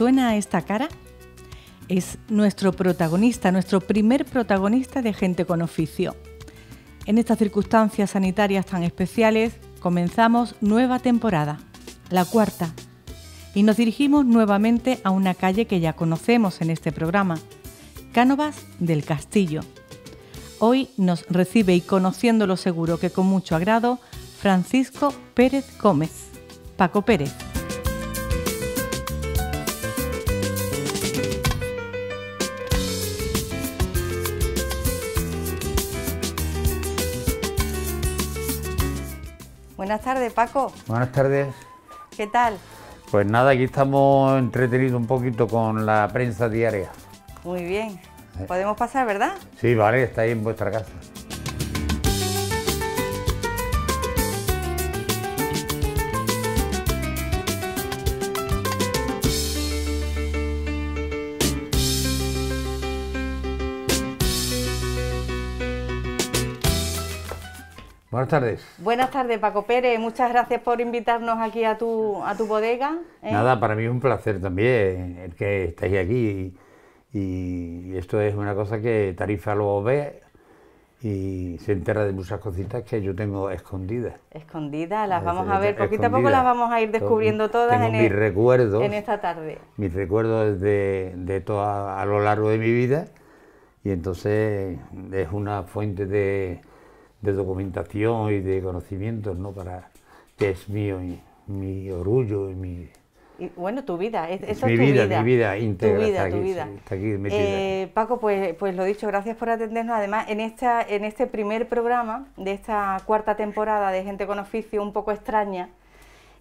¿Les suena esta cara? Es nuestro protagonista, nuestro primer protagonista de Gente con Oficio. En estas circunstancias sanitarias tan especiales, comenzamos nueva temporada, la cuarta, y nos dirigimos nuevamente a una calle que ya conocemos en este programa, Cánovas del Castillo. Hoy nos recibe y conociéndolo seguro que con mucho agrado, Francisco Pérez Gómez. Paco Pérez. Buenas tardes, Paco. Buenas tardes. ¿Qué tal? Pues nada, aquí estamos entretenidos un poquito con la prensa diaria. Muy bien. Podemos pasar, ¿verdad? Sí, vale, está ahí en vuestra casa. Tardes. Buenas tardes, Paco Pérez. Muchas gracias por invitarnos aquí a tu, a tu bodega. ¿eh? Nada, para mí es un placer también el que estéis aquí. Y, esto es una cosa que Tarifa lo ve y se entera de muchas cositas que yo tengo escondidas. Escondidas, las vamos a ver, poquito a poco las vamos a ir descubriendo todas en, mis recuerdos, en esta tarde. Mis recuerdos de, de toda, a lo largo de mi vida y entonces es una fuente de de documentación y de conocimientos, ¿no? Para que es mío y mi orgullo y mi y, bueno, tu vida, eso es tu vida, vida, mi vida íntegra. Tu vida, tu vida. está aquí eh, Paco, pues, pues lo dicho, gracias por atendernos. Además, en esta, en este primer programa de esta cuarta temporada de Gente con Oficio, un poco extraña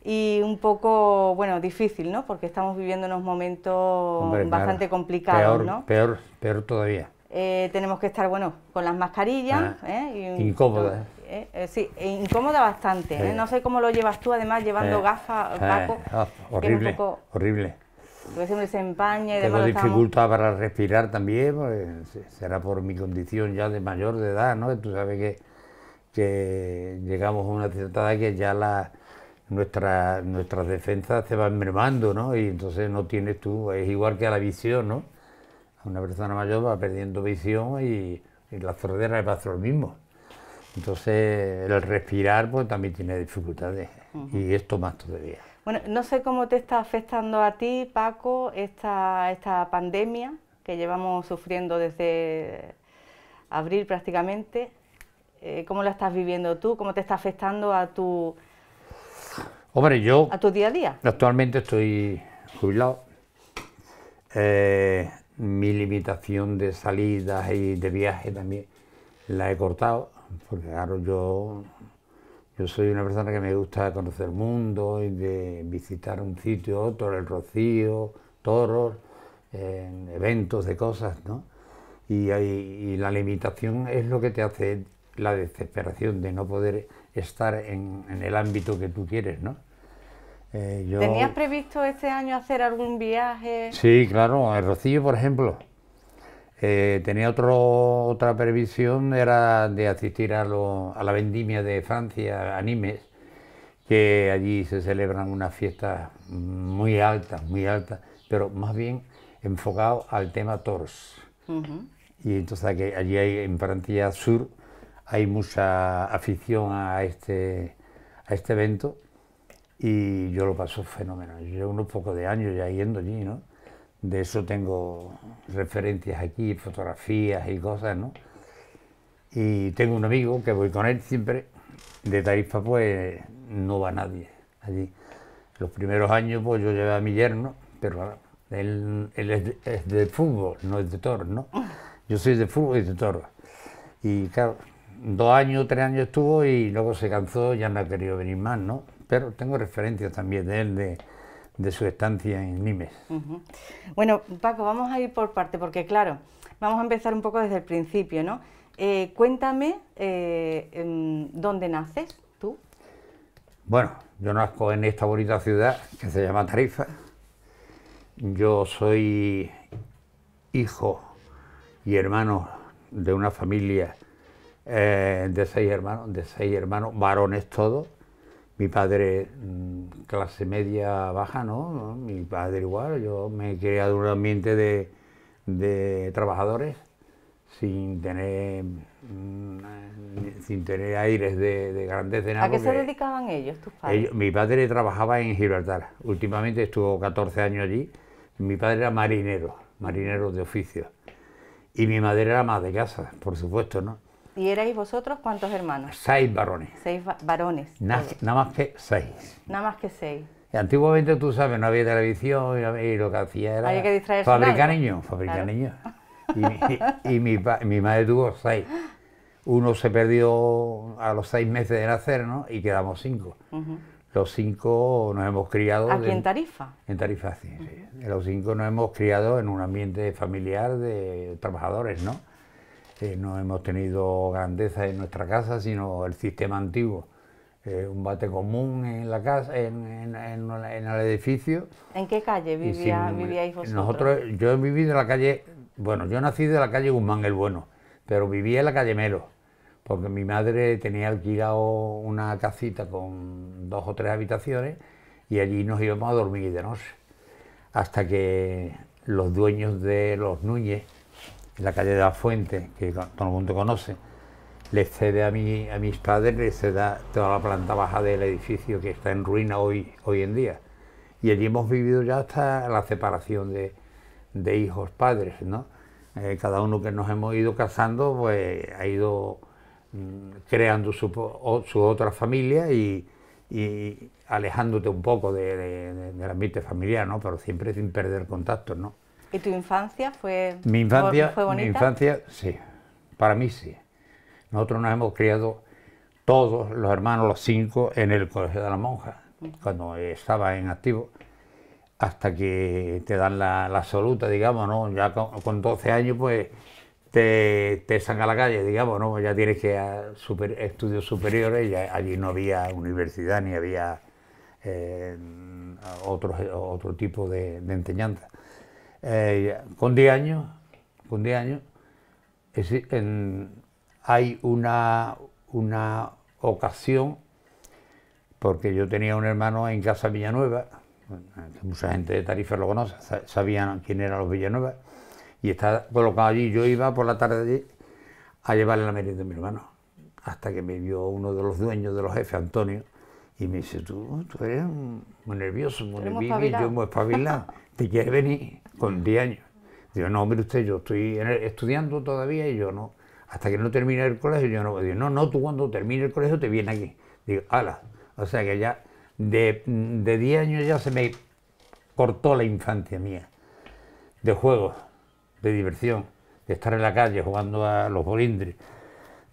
y un poco, bueno, difícil, ¿no? Porque estamos viviendo unos momentos bastante complicados, ¿no? Peor, peor todavía. Eh, tenemos que estar, bueno, con las mascarillas. Ah, ¿eh? incómoda. Eh, sí, e incómoda bastante. No sé cómo lo llevas tú, además, llevando gafas, Paco. Ah, horrible, horrible. Que siempre se empaña y Tengo dificultad para respirar también, pues, será por mi condición ya de mayor de edad, ¿no? Tú sabes que, que llegamos a una cierta edad que ya la, nuestra, nuestras defensas se van mermando, ¿no? Y entonces no tienes tú, es igual que a la visión, ¿no? Una persona mayor va perdiendo visión y, la sordera le pasa lo mismo. Entonces el respirar pues también tiene dificultades y esto más todavía. Bueno, no sé cómo te está afectando a ti, Paco, esta, esta pandemia que llevamos sufriendo desde abril prácticamente. Eh, ¿Cómo la estás viviendo tú? ¿Cómo te está afectando a tu, Hombre, yo a tu día a día? Actualmente estoy jubilado. Eh, mi limitación de salidas y de viaje también la he cortado, porque claro, yo, yo soy una persona que me gusta conocer el mundo y de visitar un sitio, otro, el Rocío, toros, eventos de cosas, ¿no? Y, la limitación es lo que te hace la desesperación de no poder estar en, en el ámbito que tú quieres, ¿no? Eh, ¿Tenías previsto este año hacer algún viaje? Sí, claro, el Rocío, por ejemplo. Eh, tenía otro, otra previsión, era de asistir a, la vendimia de Francia, a Nimes, que allí se celebran unas fiestas muy altas, muy altas, pero más bien enfocado al tema toros. Y entonces que allí hay, en Francia Sur hay mucha afición a este, a este evento y yo lo paso fenomenal. Llevo unos pocos de años ya yendo allí, ¿no? De eso tengo referencias aquí, fotografías y cosas, ¿no? Y tengo un amigo que voy con él siempre, de Tarifa pues no va nadie allí. Los primeros años pues yo llevé a mi yerno, pero él, es, de, fútbol, no es de toros, ¿no? Yo soy de fútbol y de toros. Y claro, dos años, tres años estuvo y luego se cansó, ya no ha querido venir más, ¿no? Pero tengo referencias también de él, de, su estancia en Nimes. Bueno, Paco, vamos a ir por parte, porque claro, vamos a empezar un poco desde el principio, ¿no? Eh, cuéntame, eh, ¿dónde naces tú? Bueno, yo nazco en esta bonita ciudad que se llama Tarifa. Yo soy hijo y hermano de una familia eh, de seis hermanos, de seis hermanos, varones todos Mi padre, mm, clase media baja, ¿no? Mi padre igual, yo me he criado en un ambiente de, de trabajadores sin tener mm, sin tener aires de, de grandeza de nada. ¿A qué se dedicaban ellos, tus padres? ellos- mi padre trabajaba en Gibraltar, últimamente estuvo 14 años allí. Mi padre era marinero, marinero de oficio. Y mi madre era más de casa, por supuesto, ¿no? ¿Y erais vosotros cuántos hermanos? Seis varones, Seis va- varones. na- todos. nada más que seis. Nada más que seis. Antiguamente, tú sabes, no había televisión y, y lo que hacía era Había que distraerse fabricar niños, fabricar Claro. niños. Y, mi- y mi, madre tuvo seis. Uno se perdió a los seis meses de nacer, ¿no? Y quedamos cinco. Los cinco nos hemos criado... ¿Aquí de- en Tarifa? En Tarifa, sí, sí. Los cinco nos hemos criado en un ambiente familiar de trabajadores, ¿no? Eh, no hemos tenido grandeza en nuestra casa, sino el sistema antiguo. Eh, un bate común en la casa, en, en- en- en el edificio. ¿En qué calle vivía, sin- vivíais vosotros? Nosotros, yo he vivido en la calle, bueno, yo nací de la calle Guzmán el Bueno, pero vivía en la calle Melo, porque mi madre tenía alquilado una casita con dos o tres habitaciones y allí nos íbamos a dormir de noche. Hasta que los dueños de los Núñez, en la calle de la Fuente, que todo el mundo conoce, les cede a, mi, a mis padres, les cede toda la planta baja del edificio que está en ruina hoy, hoy en día. Y allí hemos vivido ya hasta la separación de, de hijos padres, ¿no? Eh, cada uno que nos hemos ido casando, pues ha ido mm, creando su, su otra familia y, y alejándote un poco de- de- de- del ambiente familiar, ¿no? Pero siempre sin perder contactos, ¿no? ¿Y tu infancia fue, Mi infancia, fue bonita? mi infancia, sí, para mí sí. Nosotros nos hemos criado todos los hermanos, los cinco, en el Colegio de la Monja, cuando estaba en activo, hasta que te dan la, la absoluta, digamos, ¿no? Ya con, con 12 años, pues te, te echan a la calle, digamos, ¿no? Ya tienes que a super- estudios superiores, ya allí no había universidad ni había eh, otro, otro tipo de, de enseñanza. Eh, con 10 años, con 10 años, es decir, en- hay una, una ocasión, porque yo tenía un hermano en Casa Villanueva, mucha gente de Tarifa lo conoce, sa- sabían quién eran los Villanueva, y está colocado allí. Yo iba por la tarde allí a llevarle la merienda a mi hermano, hasta que me vio uno de los dueños de los jefes, Antonio, y me dice, tú, tú eres muy nervioso, muy nervioso, yo espabilado". muy espabilado, ¿te quieres venir? Con 10 años. Digo, no, mire usted, yo estoy en el- estudiando todavía y yo no. Hasta que no termine el colegio, yo no. Digo, no, no, tú cuando termine el colegio te vienes aquí. Digo, ala. O sea que ya de, de 10 años ya se me cortó la infancia mía. De juegos, de diversión, de estar en la calle jugando a los bolindres,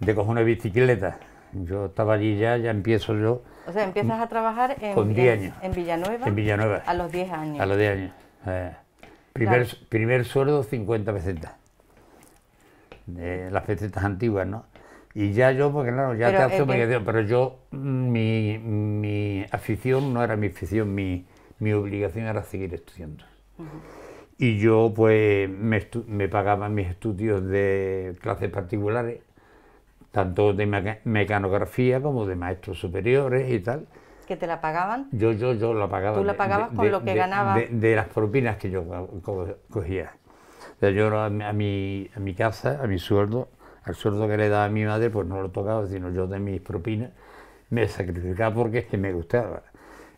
de coger una bicicleta. Yo estaba allí ya, ya empiezo yo O sea, empiezas a trabajar en, Con 10 años. en Villanueva en Villanueva. a los 10 años. A los 10 años. eh. Primer, Claro. primer sueldo, 50 pesetas. De las pesetas antiguas, ¿no? Y ya yo, porque claro, ya Pero te hace idea, pero yo, mm, mi, mi afición no era mi afición, mi, mi obligación era seguir estudiando. Y yo, pues, me, me pagaba mis estudios de clases particulares, tanto de meca- mecanografía como de maestros superiores y tal. Que te la pagaban. Yo, yo, yo la pagaba. Tú la pagabas de- con de- lo que de- ganabas. De, las propinas que yo co- co- cogía. Yo a mi, a mi, a mi casa, a mi sueldo, al sueldo que le daba a mi madre, pues no lo tocaba, sino yo de mis propinas me sacrificaba porque es que me gustaba.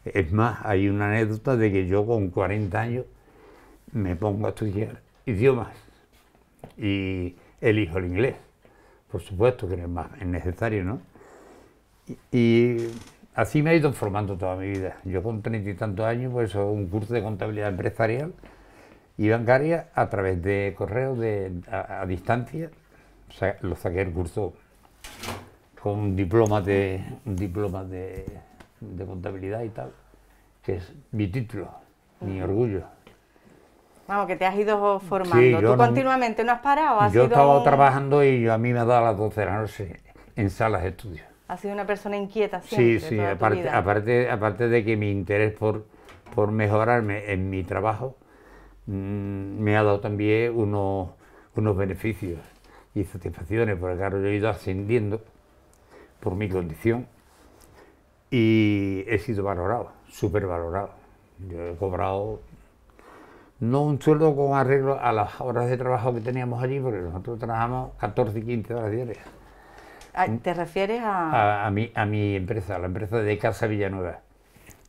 Es más, hay una anécdota de que yo con 40 años me pongo a estudiar idiomas y elijo el inglés. Por supuesto que es más es necesario, ¿no? Y, y así me he ido formando toda mi vida. Yo con treinta y tantos años, pues un curso de contabilidad empresarial y bancaria a través de correo de, a, a distancia. O sea, lo saqué el curso con un diploma de, un diploma de, de contabilidad y tal, que es mi título, mi orgullo. Vamos, que te has ido formando. Sí, Tú no- continuamente no has parado. Has Yo estaba un- trabajando y yo- a mí me daba las 12 de la noche en salas de estudio. Has sido una persona inquieta Sí, siempre. sí, toda tu aparte, vida. aparte, aparte de que mi interés por, por mejorarme en mi trabajo mm, me ha dado también unos, unos beneficios y satisfacciones, porque claro, yo he ido ascendiendo por mi condición y he sido valorado, súper valorado. Yo he cobrado no un sueldo con arreglo a las horas de trabajo que teníamos allí, porque nosotros trabajamos 14 y 15 horas diarias. Ah, ¿Te refieres a...? A, mi, a mi empresa, a la empresa de Casa Villanueva,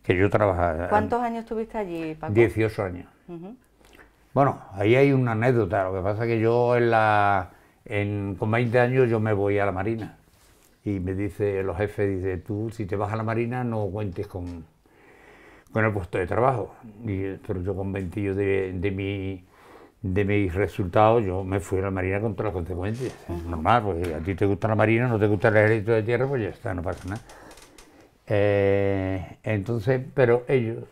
que yo trabajaba. ¿Cuántos años estuviste allí, Paco? 18 años. Bueno, ahí hay una anécdota, lo que pasa es que yo en la, en, con 20 años yo me voy a la Marina y me dice los jefes, dice, tú si te vas a la Marina no cuentes con, con el puesto de trabajo. Y, pero yo con 20 de, de, mi, de mis resultados, yo me fui a la Marina con todas las consecuencias. Es normal, porque a ti te gusta la Marina, no te gusta el ejército de tierra, pues ya está, no pasa nada. Eh, entonces, pero ellos,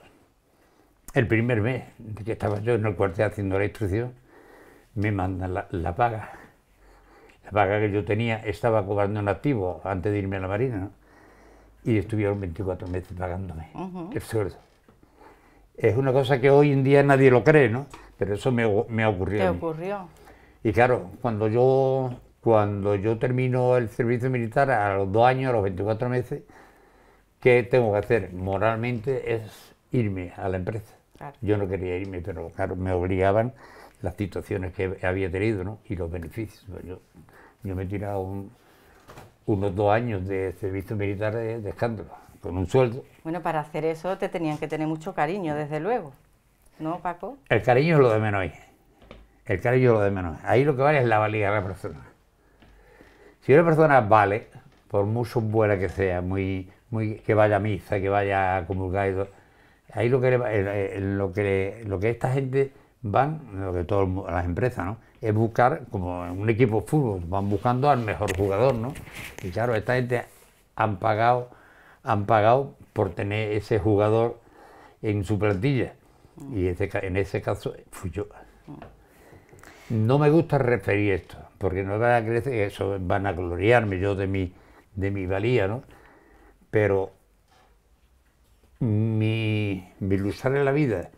el primer mes que estaba yo en el cuartel haciendo la instrucción, me mandan la, la paga. La paga que yo tenía estaba cobrando en activo antes de irme a la Marina, ¿no? y estuvieron 24 meses pagándome el sueldo. Es una cosa que hoy en día nadie lo cree, ¿no? Pero eso me, me ocurrió. ¿Te ocurrió? Y claro, cuando yo, cuando yo termino el servicio militar a los dos años, a los 24 meses, ¿qué tengo que hacer? Moralmente es irme a la empresa. Yo no quería irme, pero claro, me obligaban las situaciones que había tenido, ¿no? Y los beneficios. Yo, yo me he tirado unos dos años de servicio militar de escándalo con un sueldo. Bueno, para hacer eso te tenían que tener mucho cariño, desde luego. ¿No, Paco? El cariño es lo de menos ahí. El cariño es lo de menos. Ahí lo que vale es la valía de la persona. Si una persona vale, por mucho buena que sea, muy, muy, que vaya a misa, que vaya a comulgar y todo, ahí lo que, lo que, lo que esta gente van, lo que todas las empresas, ¿no? Es buscar, como un equipo de fútbol, van buscando al mejor jugador, ¿no? Y claro, esta gente han pagado han pagado por tener ese jugador en su plantilla. Y en ese caso fui yo. No me gusta referir esto, porque no van a creer que eso van a gloriarme yo de mi, de mi valía, ¿no? Pero mi, mi luchar en la vida,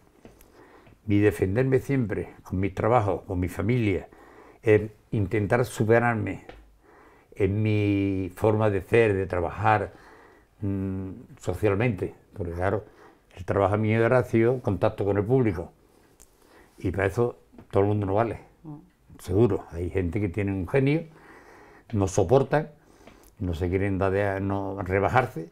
mi defenderme siempre con mi trabajo, con mi familia, el intentar superarme en mi forma de ser, de trabajar, Mm, socialmente, porque claro, el trabajo mío era sido contacto con el público y para eso todo el mundo no vale, seguro. Hay gente que tiene un genio, no soportan, no se quieren dar de, no rebajarse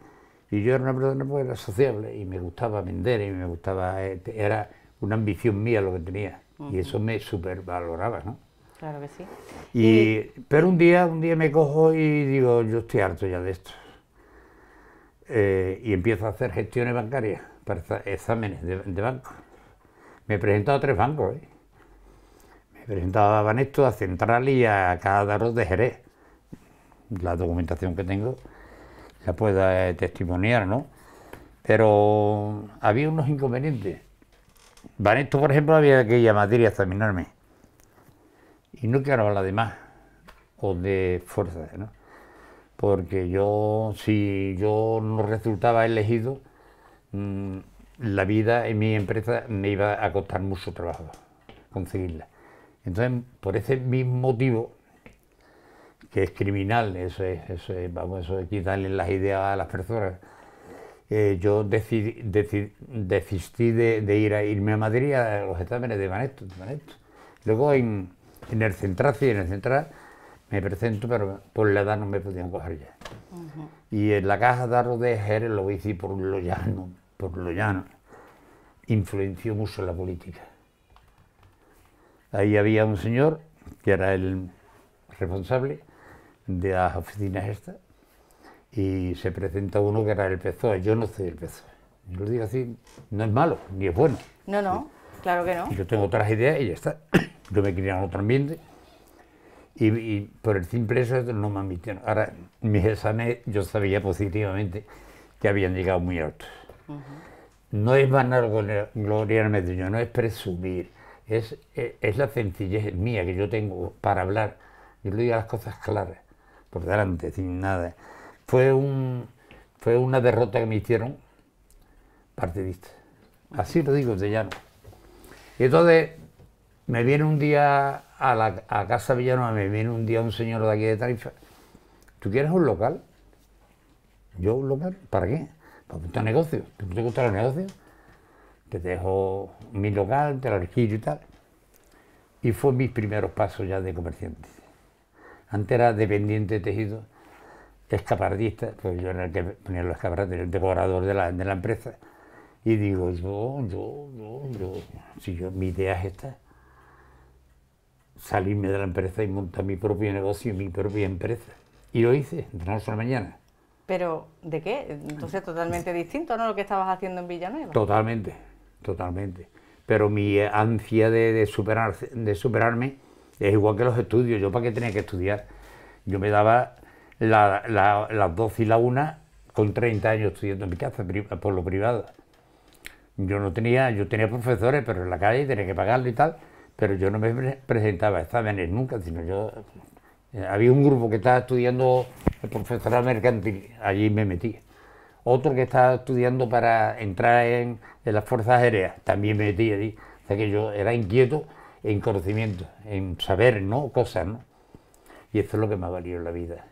y yo era una persona pues, sociable y me gustaba vender y me gustaba, eh, era una ambición mía lo que tenía y eso me supervaloraba, ¿no? Claro que sí. Y, pero un día, un día me cojo y digo, yo estoy harto ya de esto. Eh, y empiezo a hacer gestiones bancarias para exámenes de, banco. Me he presentado a tres bancos. ¿eh? Me he presentado a Banesto, a Central y a Cádaros de Jerez. La documentación que tengo la pueda testimoniar, ¿no? Pero había unos inconvenientes. Banesto, por ejemplo, había que ir a Madrid examinarme. Y no quiero hablar de más o de fuerza, ¿no? porque yo, si yo no resultaba elegido, la vida en mi empresa me iba a costar mucho trabajo conseguirla. Entonces, por ese mismo motivo, que es criminal, eso es, eso es, vamos, eso es quitarle las ideas a las personas, eh, yo decidí, desistí de, ir a irme a Madrid a los exámenes de Manesto. Luego en, en el Central, sí, en el Central, me presento, pero por la edad no me podían coger ya. Y en la caja de arroz de Jerez lo hice por lo llano, por lo llano. Influenció mucho la política. Ahí había un señor que era el responsable de las oficinas estas y se presenta uno que era el PSOE. Yo no soy el PSOE. Yo lo digo así, no es malo, ni es bueno. No, no, claro que no. Yo tengo otras ideas y ya está. Yo me quería en otro ambiente y, por el simple eso no me admitieron. Ahora, mis exámenes yo sabía positivamente que habían llegado muy altos. No es gloriarme de ello, no es presumir, es, es, la sencillez mía que yo tengo para hablar. Yo le digo las cosas claras, por delante, sin nada. Fue, un, fue una derrota que me hicieron partidista. Así lo digo de llano. Y entonces me viene un día a la Casa Villanueva, me viene un día un señor de aquí de Tarifa. ¿Tú quieres un local? ¿Yo un local? ¿Para qué? Pues monta negocio. ¿Te gusta los negocios? Te dejo mi local, te lo alquilo y tal. Y fue mis primeros pasos ya de comerciante. Antes era dependiente de tejido, escapardista, pues yo era el que ponía los escaparates, decorador de la, de la empresa. Y digo, yo, yo, yo, yo, si yo, mi idea es esta, salirme de la empresa y montar mi propio negocio, mi propia empresa. Y lo hice, noche a la mañana. ¿Pero de qué? Entonces totalmente distinto, ¿no? Lo que estabas haciendo en Villanueva. Totalmente, totalmente. Pero mi ansia de, de, superar, de superarme es igual que los estudios. Yo para qué tenía que estudiar. Yo me daba la- la- las 12 y la 1 con 30 años estudiando en mi casa, por lo privado. Yo no tenía, yo tenía profesores, pero en la calle tenía que pagarlo y tal, pero yo no me pre- presentaba exámenes nunca, sino yo... eh, Había un grupo que estaba estudiando el profesorado mercantil, allí me metí. Otro que estaba estudiando para entrar en, en las fuerzas aéreas, también me metí allí. O sea que yo era inquieto en conocimiento, en saber, ¿no? Cosas, ¿no? Y eso es lo que me ha valido en la vida,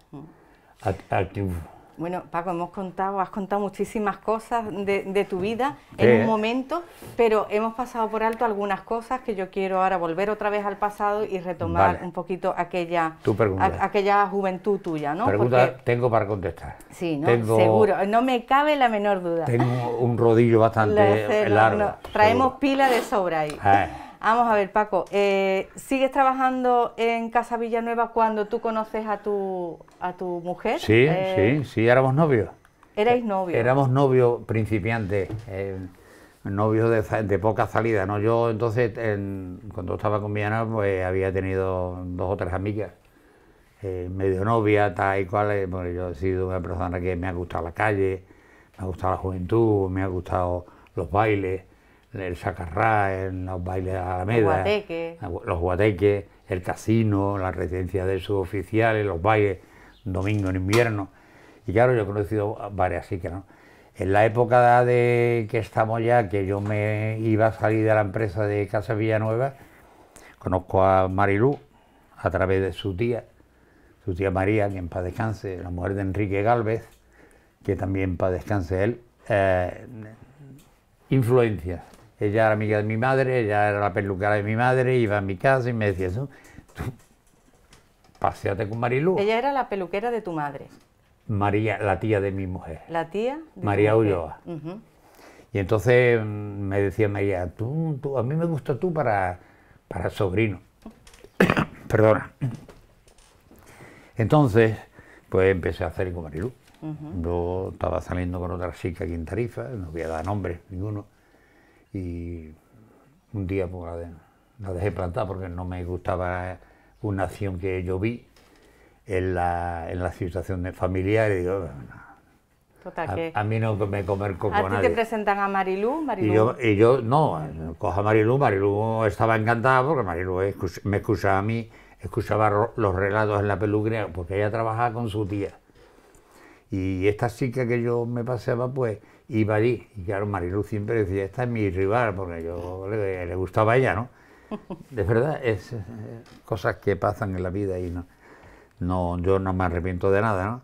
al, al triunfo. Bueno, Paco, hemos contado, has contado muchísimas cosas de, de tu vida Sí. en un momento, pero hemos pasado por alto algunas cosas que yo quiero ahora volver otra vez al pasado y retomar Vale. un poquito aquella, a- aquella juventud tuya, ¿no? Pregunta Porque- tengo para contestar. sí, ¿no? Tengo- Seguro, no me cabe la menor duda. Tengo un rodillo Lo bastante largo. no, traemos seguro. pila de sobra ahí. Ah. Vamos a ver, Paco, eh, ¿sigues trabajando en Casa Villanueva cuando tú conoces a tu, a tu mujer? Sí, Eh, sí, sí, éramos novios. Erais novios. Éramos novios principiantes, eh, novios de, poca salida. ¿no? Yo entonces, en- cuando estaba con Ana, pues había tenido dos o tres amigas, eh, medio novia, tal y cual. eh, porque yo he sido una persona que me ha gustado la calle, me ha gustado la juventud, me ha gustado los bailes, el sacarrá, el- los bailes de la Alameda, guateques. los guateques, el casino, la residencia de sus oficiales, los bailes, domingo en invierno. Y claro, yo he conocido varias chicas, ¿no? En la época de que estamos ya, que yo me iba a salir de la empresa de Casa Villanueva, conozco a Marilú a través de su tía, su tía María, que en paz descanse, la mujer de Enrique Galvez, que también en paz descanse él. Eh, influencias. Ella era amiga de mi madre, ella era la peluquera de mi madre, iba a mi casa y me decía, tú, tú paseate con Marilú. Ella era la peluquera de tu madre, María, la tía de mi mujer. la tía de María. Ulloa. Y entonces mm, me decía María, tú, tú, a mí me gusta tú para, para sobrino. Perdona. Entonces, pues empecé a hacer con Marilú. Yo estaba saliendo con otra chica aquí en Tarifa, no voy a dar nombre ninguno. Y un día pues, la, de- la dejé plantada porque no me gustaba una acción que yo vi en la, en la situación de familiar. Y digo, "No, Total, que a, a mí no me comer coco a ti nadie. te presentan a Marilú, Marilú. Y yo, y yo, no, coja a Marilu, Marilu estaba encantada porque Marilu escuch- me escuchaba a mí, escuchaba los relatos en la peluquería, porque ella trabajaba con su tía. Y esta chica que yo me paseaba, pues iba allí. Y claro, Marilu siempre decía, esta es mi rival, porque yo le, le gustaba a ella, ¿no? De verdad, es eh, cosas que pasan en la vida y no, no, yo no me arrepiento de nada, ¿no?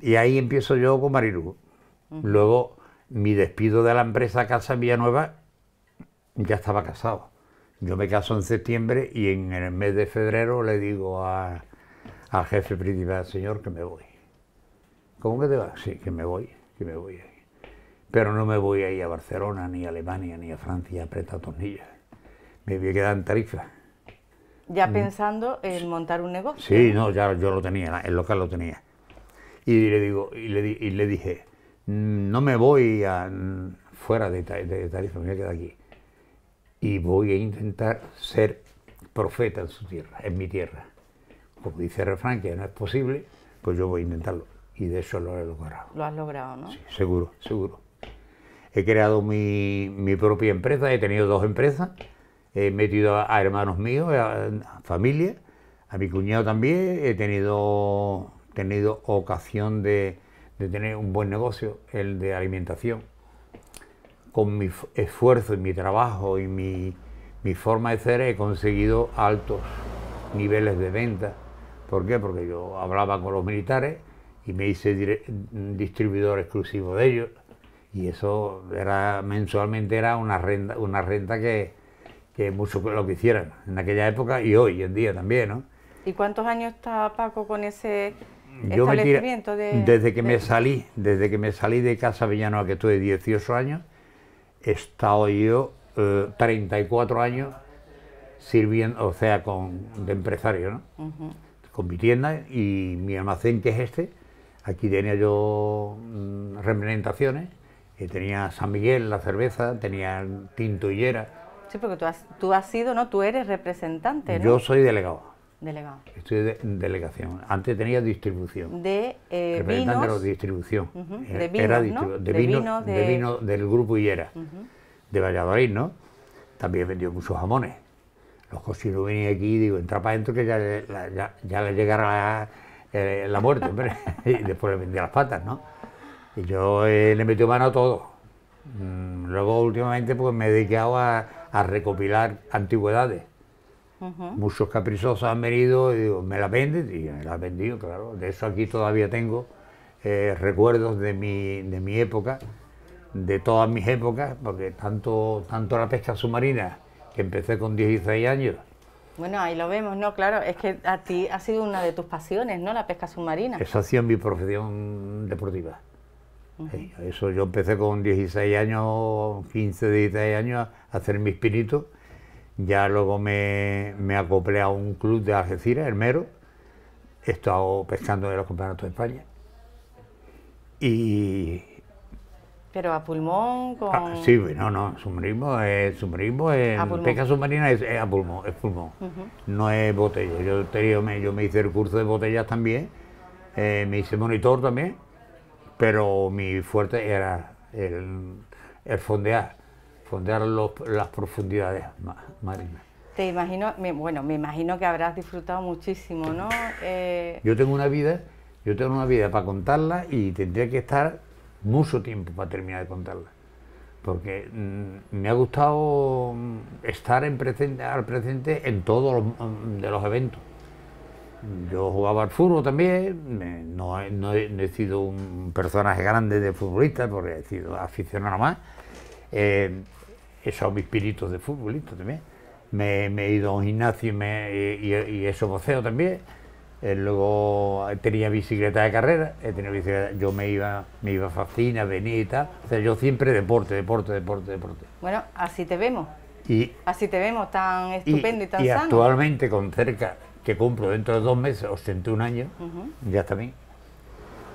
Y ahí empiezo yo con Marilu. Luego, mi despido de la empresa Casa Villanueva, ya estaba casado. Yo me caso en septiembre y en el mes de febrero le digo a- al jefe principal, señor, que me voy. ¿Cómo que te vas? Sí, que me voy, que me voy. Pero no me voy a ir a Barcelona, ni a Alemania, ni a Francia a apretar tornillos. Me voy a quedar en Tarifa. Ya pensando en montar un negocio. Mm. Sí, no, ya yo lo tenía, el local lo tenía. Y le digo, y le, di- y le dije, "Mm, no me voy a, mm, fuera de Tarifa, me voy a quedar aquí. Y voy a intentar ser profeta en su tierra, en mi tierra. Como dice el refrán, que no es posible, pues yo voy a intentarlo. Y de eso lo he logrado. Lo has logrado, ¿no? Sí, seguro, seguro. He creado mi, mi propia empresa, he tenido dos empresas, he metido a, hermanos míos, a, familia, a mi cuñado también, he tenido, tenido ocasión de, de tener un buen negocio, el de alimentación. Con mi esfuerzo y mi trabajo y mi, mi forma de ser he conseguido altos niveles de venta. ¿Por qué? Porque yo hablaba con los militares y me hice distribuidor exclusivo de ellos. Y eso era mensualmente era una renta, una renta que, que muchos lo quisieran en aquella época y hoy en día también, ¿no? ¿Y cuántos años está Paco con ese establecimiento de, desde que me salí, desde que me salí de casa Villanueva, que tuve 18 años, he estado yo 34 eh, años sirviendo, o sea, con, de empresario, ¿no? Con mi tienda y mi almacén, que es este. Aquí tenía yo mm, representaciones, y tenía San Miguel, la cerveza, tenía Tinto Yera. Sí, porque tú has, tú has sido, ¿no? Tú eres representante, ¿no? Yo soy delegado. Delegado. Estoy de, delegación. Antes tenía distribución. De eh, vinos. de la distribución. De vinos, de, vino, de, vino del grupo Higuera, de Valladolid, ¿no? También vendió muchos jamones. Los cocineros venían aquí y digo, entra para adentro que ya, ya, ya, le llegará la, eh, la muerte, hombre. y después le vendía las patas, ¿no? Y yo eh, le metí mano a todo. Mm, luego últimamente pues me he dedicado a, a recopilar antigüedades Muchos caprichosos han venido y digo, ¿me la vendes? Y me la he vendido, claro. De eso aquí todavía tengo eh, recuerdos de mi, de mi época, de todas mis épocas, porque tanto, tanto la pesca submarina, que empecé con 16 años. Bueno, ahí lo vemos, ¿no? Claro, es que a ti ha sido una de tus pasiones, ¿no? La pesca submarina. Esa ha sido mi profesión deportiva. Eso yo empecé con 16 años, 15, 16 años a hacer mis pinitos ya luego me, me acoplé a un club de Algeciras, el Mero. He estado pescando en los campeonatos de España. Y. Pero a pulmón con. Ah, sí, no, no, submarinismo es. Submarinismo es pesca submarina es, a pulmón, es pulmón. No es botella. Yo, te me, yo me hice el curso de botellas también. Eh, me hice monitor también. Pero mi fuerte era el, el fondear fondear las profundidades marinas. Te imagino, bueno, me imagino que habrás disfrutado muchísimo, ¿no? Eh, yo tengo una vida, yo tengo una vida para contarla y tendría que estar mucho tiempo para terminar de contarla. Porque mm, me ha gustado mm, estar en presente, al presente en todos los, mm, de los eventos. Yo jugaba al fútbol también, no, he, sido un personaje grande de futbolista, porque he sido aficionado más. Eh, he hecho mis piritos de futbolista también. Me, he ido a un gimnasio y, me, y, y, eso boceo también. Eh, luego tenía bicicleta de carrera, he tenido bicicleta, yo me iba, me iba a Facina, venía y tal. O sea, yo siempre deporte, deporte, deporte, deporte. Bueno, así te vemos. Y, así te vemos, tan estupendo y, tan y actualmente con cerca, que cumplo dentro de dos meses, 81 años, ya está bien.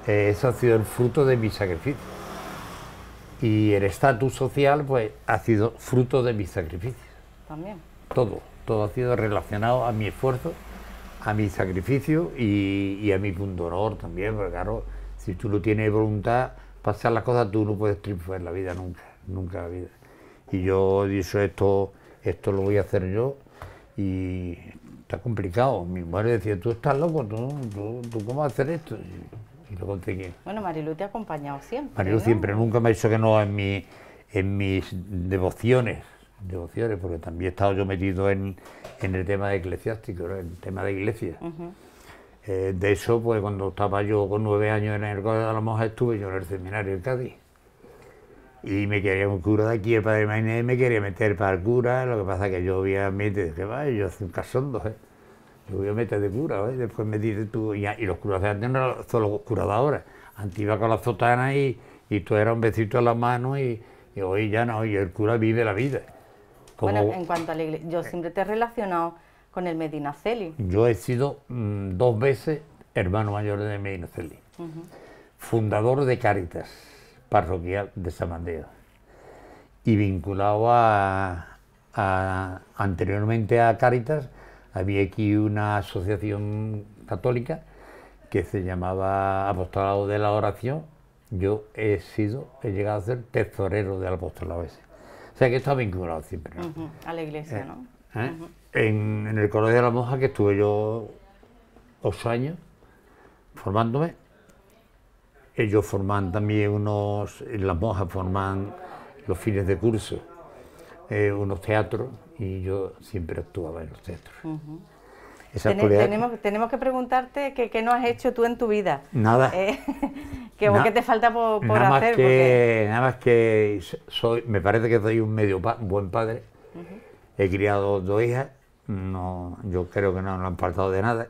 Eh, eso ha sido el fruto de mi sacrificio y el estatus social pues ha sido fruto de mis sacrificios. También. Todo, todo ha sido relacionado a mi esfuerzo, a mi sacrificio y, a mi punto honor también, porque claro, si tú no tienes voluntad para hacer las cosas, tú no puedes triunfar en la vida nunca, nunca en la vida. Y yo he dicho esto, esto lo voy a hacer yo y está complicado. Mi madre decía, tú estás loco, tú, tú, tú cómo vas a hacer esto y lo conseguí. Bueno, Marilu te ha acompañado siempre. Marilu siempre, nunca me ha dicho que no en, mi, en mis devociones, devociones, porque también he estado yo metido en, en el tema de eclesiástico, en el tema de iglesia. Eh, de eso, pues cuando estaba yo con nueve años en el Colegio de la Monja, estuve yo en el seminario en Cádiz. Y me quería un cura de aquí, el padre Mainé me quería meter para el cura, lo que pasa que yo obviamente dije, vaya, yo soy un casondo, ¿eh? Yo voy a meter de cura, ¿eh? después me dices tú, y, los curas de antes no eran solo curas de ahora. Antes iba con la sotana y, y tú eras un besito en la mano y, hoy ya no, y el cura vive la vida. Bueno, en cuanto a la iglesia, yo siempre te he relacionado con el Medina Celi. Yo he sido mm, dos veces hermano mayor de Medina Celi, fundador de Cáritas, parroquial de Samandeo, y vinculado a, anteriormente a Cáritas había aquí una asociación católica que se llamaba Apostolado de la Oración. Yo he sido, he llegado a ser tesorero del apostolado ese. O sea que está vinculado siempre. A la iglesia, eh, ¿no? ¿eh? en, el Colegio de la Monja, que estuve yo ocho años formándome. Ellos forman también unos, las monjas forman los fines de curso, eh, unos teatros y yo siempre actuaba en los teatros. tenemos, tenemos que preguntarte qué no has hecho tú en tu vida. Nada. Eh, ¿Qué, te falta por, nada Más que, Nada más que soy, me parece que soy un medio buen padre. He criado dos hijas, no, yo creo que no me han faltado de nada.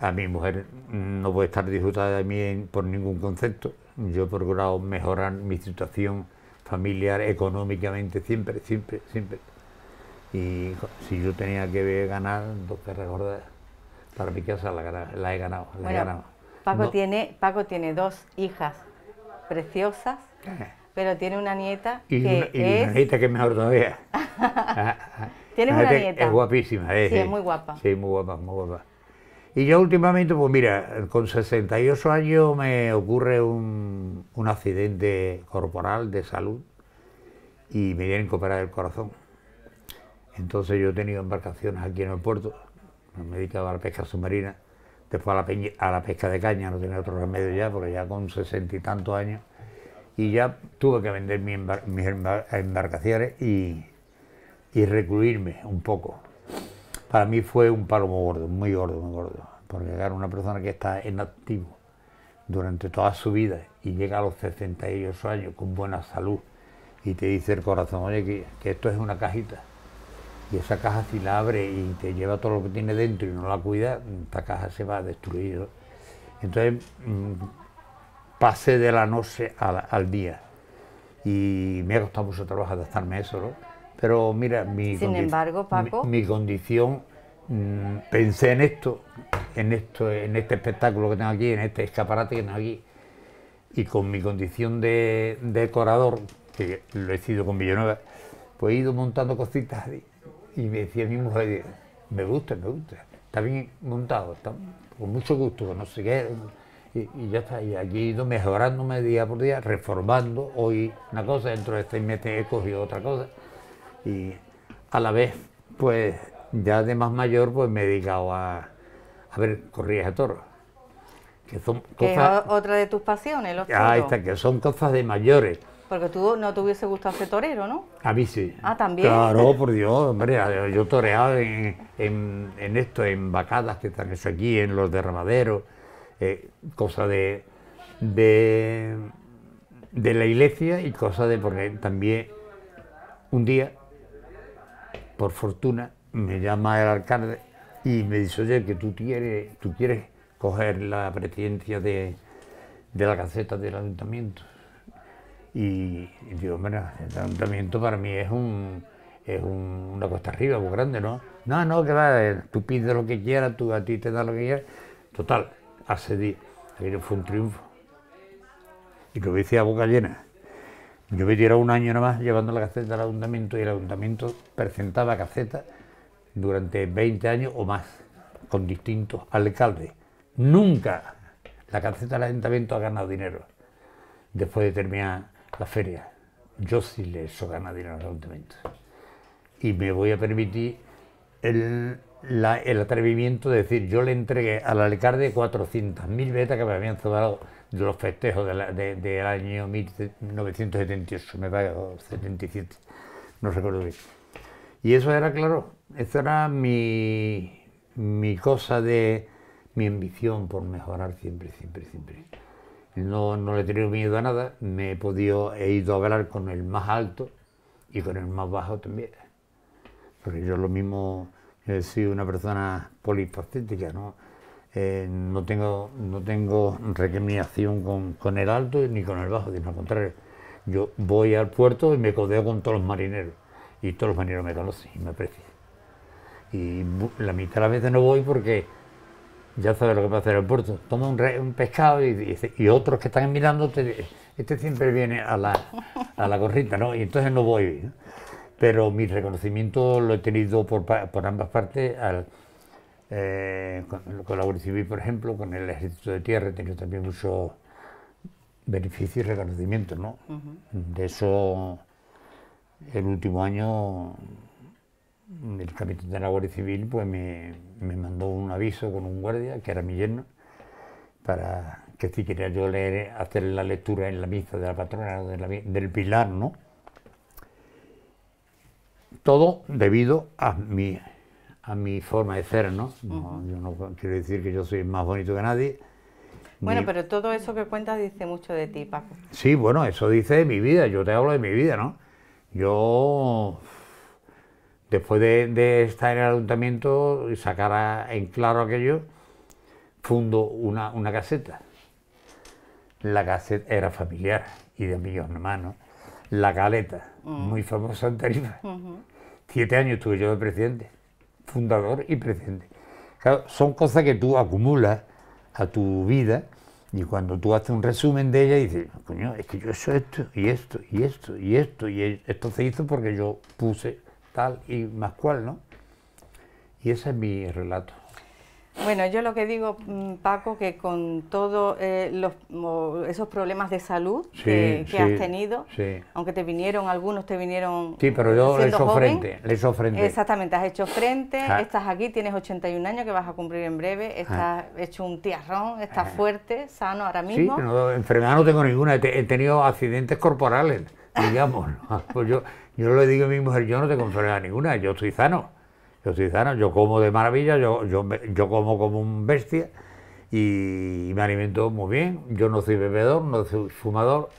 A mi mujer no puede estar disfrutada de mí por ningún concepto. Yo he procurado mejorar mi situación familiar, económicamente, siempre, siempre, siempre. Y si yo tenía que ganar dos perras gordas para mi casa, la, he ganado. La he ganado. Paco, tiene, Paco tiene dos hijas preciosas, eh. pero tiene una nieta y que una, y una nieta que es mejor todavía. Tienes una nieta. Es guapísima. sí, es muy guapa. Sí, muy guapa, muy guapa. Y yo últimamente, pues mira, con 68 años me ocurre un, un accidente corporal de salud y me tienen que operar el corazón. Entonces yo he tenido embarcaciones aquí en el puerto, me he dedicado a la pesca submarina, después a la, a la pesca de caña, no tenía otro remedio ya, porque ya con sesenta y tantos años, y ya tuve que vender mis, embarcaciones y, y recluirme un poco. Para mí fue un palo muy gordo, muy gordo, muy gordo, porque era una persona que está en activo durante toda su vida y llega a los 68 años con buena salud y te dice el corazón, oye, que, esto es una cajita y esa caja si la abre y te lleva todo lo que tiene dentro y no la cuida, esta caja se va a destruir. Entonces mm, pasé de la noche al, día y me ha costado mucho trabajo adaptarme a eso. Pero mira, mi, Sin embargo, Paco... mi, condición, mm, pensé en esto, en esto, en este espectáculo que tengo aquí, en este escaparate que tengo aquí, y con mi condición de, decorador, que lo he sido con Villanueva, pues he ido montando cositas y me decía mi mujer, me gusta, me gusta, está bien montado, está con mucho gusto, no sé qué, y, ya está, y aquí he ido mejorándome día por día, reformando, hoy una cosa, dentro de seis meses he cogido otra cosa, y a la vez, pues ya de más mayor, pues me he dedicado a, a ver corridas de toros. Que son cosas, es otra de tus pasiones, los toros. Ahí está, que son cosas de mayores porque tú no te hubiese gustado ser torero, ¿no? A mí sí. Ah, también. Claro, por Dios, hombre, yo toreaba en, en, esto, en vacadas que están eso aquí, en los derramaderos, eh, cosas de, de, de la iglesia y cosas de, porque también un día, por fortuna, me llama el alcalde y me dice, oye, que tú quieres, tú quieres coger la presidencia de, de la caseta del ayuntamiento. Y, digo, bueno, el ayuntamiento para mí es un es una costa arriba muy grande, ¿no? No, no, que va, tú pides lo que quieras, tú a ti te da lo que quieras. Total, hace días, aquello fue un triunfo. Y lo hice a boca llena. Yo me tirado un año nada más llevando la caseta al ayuntamiento y el ayuntamiento presentaba casetas durante 20 años o más, con distintos alcaldes. Nunca la caseta del ayuntamiento ha ganado dinero después de terminar la feria. Yo sí le eso gana dinero al ayuntamiento. Y me voy a permitir el, atrevimiento de decir, yo le entregué al alcalde 400.000 betas que me habían sobrado de los festejos del año 1978, me pago 77, no recuerdo bien. Y eso era, claro, eso era mi, mi cosa de mi ambición por mejorar siempre, siempre, siempre no, no le he tenido miedo a nada, me he podido, he ido a hablar con el más alto y con el más bajo también. Porque yo lo mismo, sido una persona polifacética, ¿no? Eh, no tengo, no tengo recriminación con, el alto ni con el bajo, sino al contrario. Yo voy al puerto y me codeo con todos los marineros. Y todos los marineros me conocen y me aprecian. Y la mitad de las veces no voy porque ya sabes lo que pasa en el puerto. Toma un, pescado y, otros que están mirando, este siempre viene a la, a la gorrita, ¿no? Y entonces no voy. Pero mi reconocimiento lo he tenido por, por ambas partes. Eh, con, la Guardia Civil, por ejemplo, con el Ejército de Tierra he tenido también muchos beneficios y reconocimientos, ¿no? De eso, el último año el capitán de la Guardia Civil pues me, mandó un aviso con un guardia, que era mi yerno, para que si quería yo leer, hacer la lectura en la misa de la patrona del Pilar, ¿no? Todo debido a mi, a mi forma de ser, ¿no? no Yo no quiero decir que yo soy más bonito que nadie. Bueno, pero todo eso que cuentas dice mucho de ti, Paco. Sí, bueno, eso dice de mi vida, yo te hablo de mi vida, ¿no? Yo, después de, estar en el ayuntamiento y sacar en claro aquello, fundo una, una caseta. La caseta era familiar y de mis hermanos. La Caleta, mm. muy famosa en Tarifa. Siete años estuve yo de presidente, fundador y presidente. son cosas que tú acumulas a tu vida y cuando tú haces un resumen de ella dices, coño, es que yo hecho esto y esto y esto y esto y esto se hizo porque yo puse tal y más cual, ¿no? Y ese es mi relato. Bueno, yo lo que digo, mm, Paco, que con todos eh, esos problemas de salud que, has tenido, aunque te vinieron, algunos te vinieron. Sí, pero yo le he hecho frente, le he hecho frente. Exactamente, has hecho frente, ah. estás aquí, tienes 81 años que vas a cumplir en breve, ah. estás hecho un tiarrón, estás ah. fuerte, sano ahora mismo. Sí, no, enfermedad no tengo ninguna, he, tenido accidentes corporales, digamos. pues yo, yo le digo a mi mujer, yo no tengo enfermedad ninguna, yo estoy sano. Yo soy sano, yo como de maravilla, yo, yo, yo como como un bestia y me alimento muy bien. Yo no soy bebedor, no soy fumador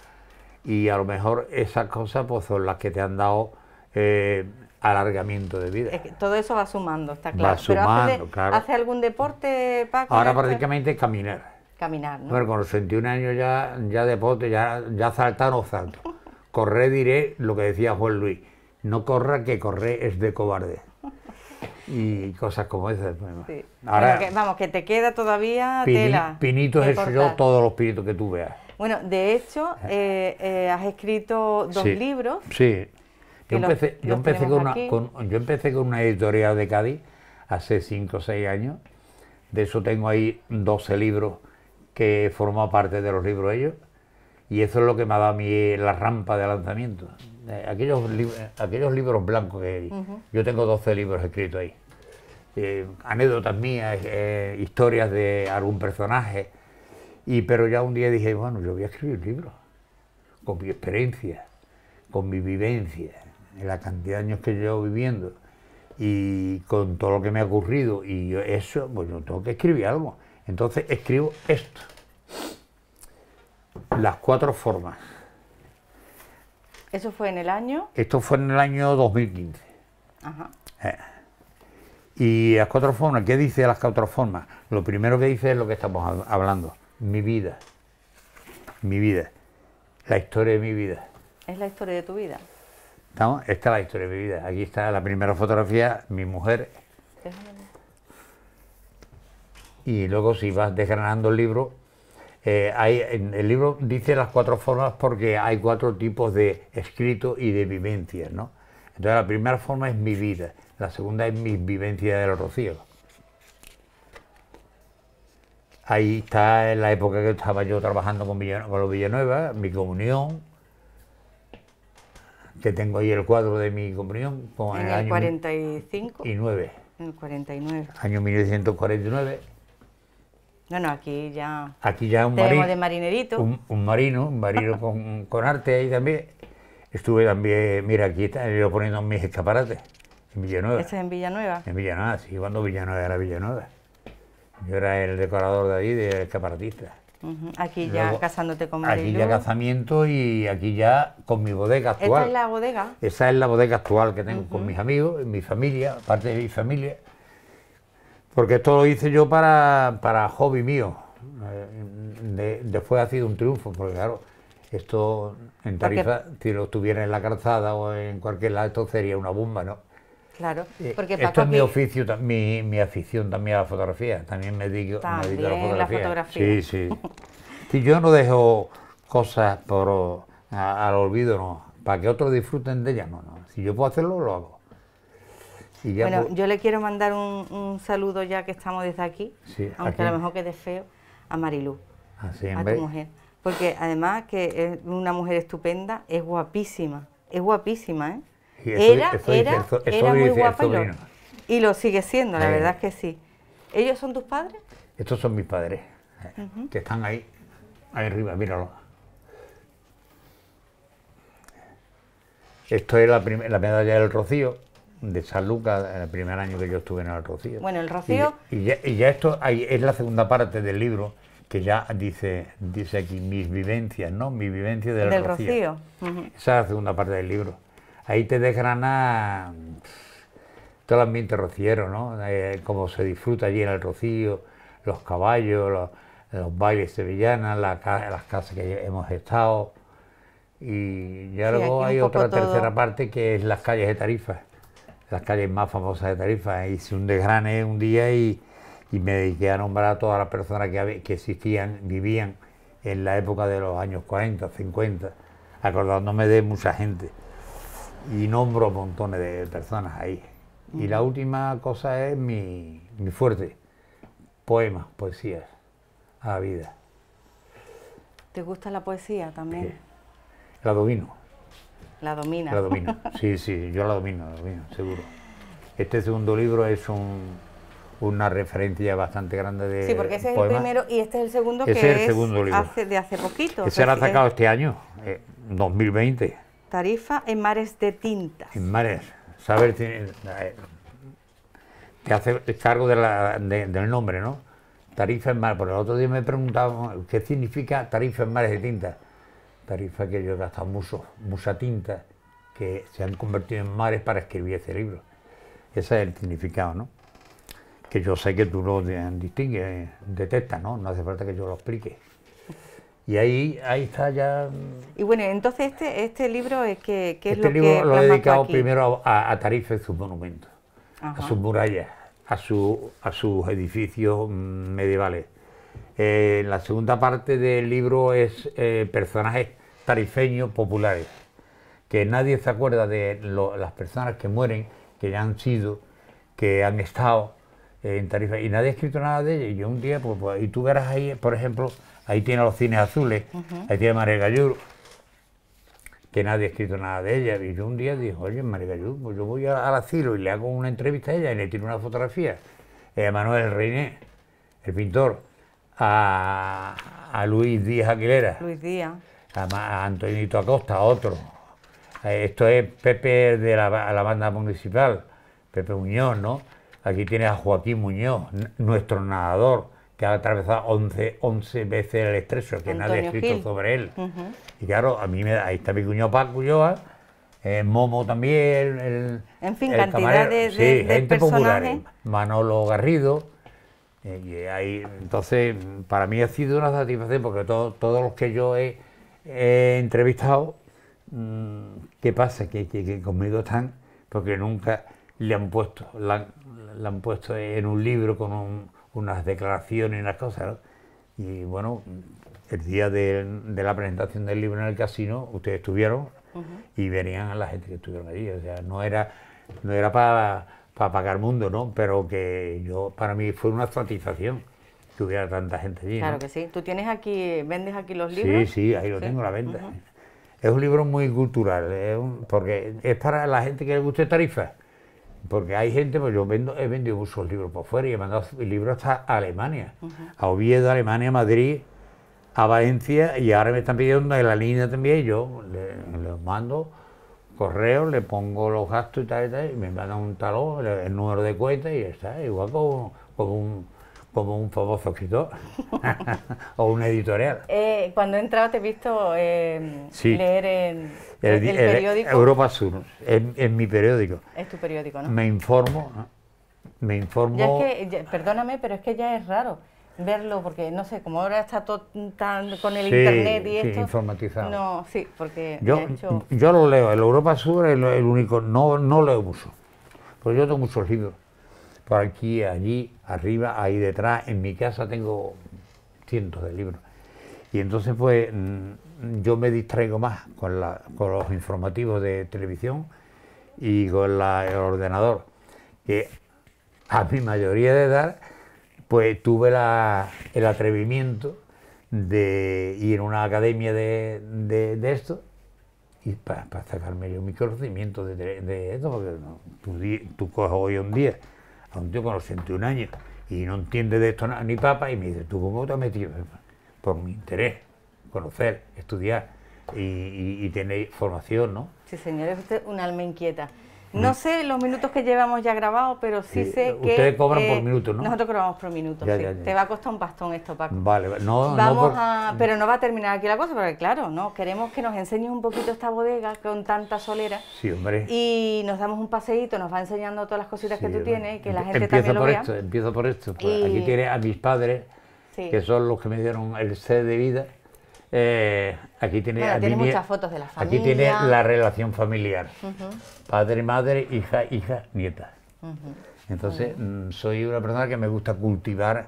y a lo mejor esas cosas pues, son las que te han dado eh, alargamiento de vida. todo eso va sumando, está claro. Va sumando, claro. ¿Hace algún deporte, Paco? Ahora prácticamente caminar. Caminar, ¿no? Bueno, con los 61 años ya, ya deporte, ya, ya saltar no salto. Correr diré lo que decía Juan Luis, no corra que correr es de cobarde y cosas como esas. Sí. Ahora, vamos, que te queda todavía tela. Pinitos es yo todos los pinitos que tú veas. Bueno, de hecho, eh, eh, has escrito dos libros. Sí. Yo empecé, yo, empecé con una, yo empecé con una editorial de Cádiz hace 5 o 6 años. De eso tengo ahí 12 libros que forman parte de los libros ellos. Y eso es lo que me ha dado a mí la rampa de lanzamiento. Eh, aquellos, aquellos libros blancos que yo tengo 12 libros escritos ahí. Eh, anécdotas mías, eh, historias de algún personaje. Y, pero ya un día dije, bueno, yo voy a escribir un libro, con mi experiencia, con mi vivencia, en la cantidad de años que llevo viviendo y con todo lo que me ha ocurrido. Y eso, bueno, tengo que escribir algo. Entonces escribo esto. Las cuatro formas ¿Eso fue en el año? Esto fue en el año 2015. Ajá. Eh. Y las cuatro formas, ¿qué dice las cuatro formas? Lo primero que dice es lo que estamos hablando, mi vida. Mi vida. La historia de mi vida. ¿Es la historia de tu vida? ¿Estamos? Esta es la historia de mi vida. Aquí está la primera fotografía, mi mujer. Y luego si vas desgranando el libro, eh, hay, en el libro dice las cuatro formas porque hay cuatro tipos de escrito y de vivencias, ¿no? Entonces la primera forma es mi vida, la segunda es mi vivencia del rocío. Ahí está en la época que estaba yo trabajando con, con los Villanueva, mi comunión, que tengo ahí el cuadro de mi comunión. en el, año 45. Y 9. En el 49. Año 1949. No, no, aquí ya. Aquí ya un marino. de marinerito. Un, marino, un marino con, arte ahí también. Estuve también, mira, aquí está yo poniendo mis escaparates en Villanueva. ¿Este es en Villanueva? En Villanueva, sí, cuando Villanueva era Villanueva. Yo era el decorador de ahí, de escaparatista. Aquí ya casándote con Marilu. Aquí ya casamiento y aquí ya con mi bodega actual. ¿Esta es la bodega? Esa es la bodega actual que tengo con mis amigos, mi familia, parte de mi familia. Porque esto lo hice yo para, para hobby mío. Eh, después ha sido un triunfo, porque claro, esto en Tarifa, si lo estuviera en la calzada o en cualquier lado, esto sería una bomba, ¿no? Claro, eh, porque esto es mi oficio, mi, mi, afición también a la fotografía. También me dedico, a la fotografía. Sí, sí. si yo no dejo cosas por al olvido, no. Para que otros disfruten de ellas, no, no. Si yo puedo hacerlo, lo hago bueno, yo le quiero mandar un, saludo ya que estamos desde aquí, aunque a lo mejor quede feo, a Marilú, ah, a tu mujer. Porque además que es una mujer estupenda, es guapísima, es guapísima, ¿eh? era, era, era muy guapa y lo, sigue siendo, la verdad es que sí. ¿Ellos son tus padres? Estos son mis padres, que están ahí, ahí arriba, míralo. Esto es la, la medalla del Rocío, de San Lucas el primer año que yo estuve en el Rocío. Bueno, el Rocío... Y, ya, esto es la segunda parte del libro que ya dice, dice aquí mis vivencias, ¿no? Mi vivencia del, del Rocío. Esa es la segunda parte del libro. Ahí te desgrana todo el ambiente rociero, ¿no? Eh, cómo se disfruta allí en el Rocío, los caballos, los, bailes sevillanas, las casas que hemos estado. Y ya luego hay otra tercera parte que es las calles de Tarifa, las calles más famosas de Tarifa. Hice un desgrane un día y, me dediqué a nombrar a todas las personas que, que existían, vivían en la época de los años 40, 50, acordándome de mucha gente. Y nombro montones de personas ahí. Y la última cosa es mi, mi fuerte, poemas, poesías, a la vida. ¿Te gusta la poesía también? La domino. La domina. La domino, sí, sí, yo la domino, la domino, seguro. Este segundo libro es una referencia bastante grande de Sí, porque ese es el primero y este es el segundo que es, el segundo libro. Hace, de hace poquito. Ese lo ha sacado este año, 2020. Eh, Tarifa en mares de tintas. En mares, saber, te hace cargo del nombre, ¿no? Tarifa en mar, por el otro día me preguntaba qué significa tarifa en mares de tintas tarifa que yo he gastado mucho, mucha tinta, que se han convertido en mares para escribir ese libro. Ese es el significado, ¿no? Que yo sé que tú lo distingues, detectas, ¿no? No hace falta que yo lo explique. Y ahí, ahí está ya... Y bueno, entonces este, este libro es que, ¿qué es este lo libro que lo he dedicado primero a, Tarifa y sus monumentos, a sus murallas, a, su, a sus edificios medievales. Eh, la segunda parte del libro es eh, personajes tarifeños populares, que nadie se acuerda de las personas que mueren, que ya han sido, que han estado en Tarifa, y nadie ha escrito nada de ellos. Y yo un día, pues, pues, y tú verás ahí, por ejemplo, ahí tiene los cines azules, ahí tiene María Gallur, que nadie ha escrito nada de ella. Y yo un día dije, oye, María Gallur, pues yo voy al asilo y le hago una entrevista a ella y le tiro una fotografía. Eh, Manuel Reiné, el pintor, a, a Luis Díaz Aguilera. Luis Díaz a, Antonito Acosta, otro. Eh, esto es Pepe de la, banda municipal, Pepe Muñoz, ¿no? Aquí tienes a Joaquín Muñoz, nuestro nadador, que ha atravesado 11, 11 veces el estrecho, que nadie ha escrito sobre él. Y claro, a mí me da, ahí está mi cuñado Paco Ulloa, eh, Momo también, el, En fin, cantidad de, sí, gente popular, Manolo Garrido. Eh, y ahí, entonces, para mí ha sido una satisfacción porque todos los que yo he he entrevistado, mm, ¿qué pasa? Que, conmigo están porque nunca le han puesto, la, han puesto en un libro con unas declaraciones y unas cosas. Y bueno, el día de, la presentación del libro en el casino, ustedes estuvieron y venían a la gente que estuvieron allí. O sea, no era, no era para, para pagar mundo, ¿no? Pero que yo, para mí fue una satisfacción que hubiera tanta gente allí. Claro que sí. ¿Tú tienes aquí, vendes aquí los libros? Sí, sí, ahí lo tengo la venta. Es un libro muy cultural, porque es para la gente que le guste Tarifa. Porque hay gente, pues yo vendo, he vendido muchos libros por fuera y he mandado libros hasta Alemania, a Oviedo, Alemania, Madrid, a Valencia y ahora me están pidiendo en la línea también. Yo les mando correo, le pongo los gastos y tal y tal, y me mandan un talón, el, número de cuenta y ya está, igual como un como un famoso escritor o un editorial. Eh, cuando he entrado te he visto eh, leer en el, periódico. Europa Sur, es, mi periódico. Es tu periódico, ¿no? Me informo, me informo... Ya es que, perdóname, pero es que ya es raro verlo, porque no sé, como ahora está todo tan con el internet y esto... Informatizado. No, sí, porque... Yo, yo lo leo, el Europa Sur es el, único, no, no leo mucho, porque yo tengo muchos libros por aquí, allí, arriba, ahí detrás. En mi casa tengo cientos de libros. Y entonces, pues, mm, yo me distraigo más con, los informativos de televisión y con el ordenador. Que a mi mayoría de edad, pues tuve el atrevimiento de ir a una academia de, esto y para, sacarme yo mi conocimiento de, esto, porque tú, tú coges hoy un día a un tío con los 61 años y no entiende de esto ni papa y me dice, ¿tú cómo te has metido? Por mi interés, conocer, estudiar y, tener formación, ¿no? Sí, señor, es usted un alma inquieta. No sé los minutos que llevamos ya grabados, pero sí, sé que... Ustedes cobran por minuto, ¿no? Nosotros cobramos por minuto, sí. Te va a costar un bastón esto, Paco. Vale, no, Vamos a... Pero no va a terminar aquí la cosa, porque claro, ¿no? Queremos que nos enseñes un poquito esta bodega con tanta solera. Sí, hombre. Y nos damos un paseíto, nos va enseñando todas las cositas que tú tienes y que la gente también lo por vea. Esto, empiezo por esto. Pues aquí tiene a mis padres, que son los que me dieron el sed de vida eh, aquí tiene, muchas fotos de la familia. Aquí tiene la relación familiar. Padre, madre, hija, hija, nieta. Entonces, mm, soy una persona que me gusta cultivar